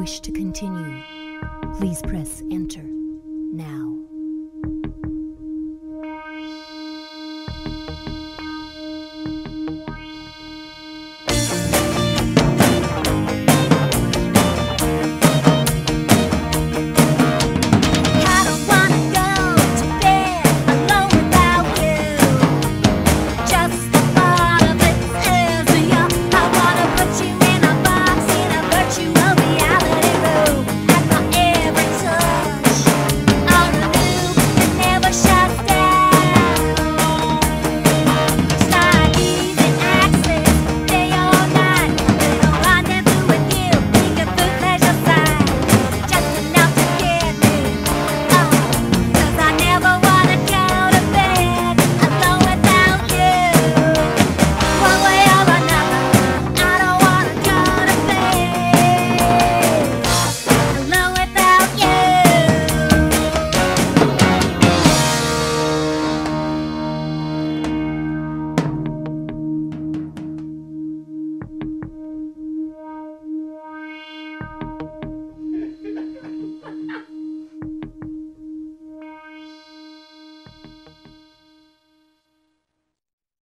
wish to continue, please press enter now.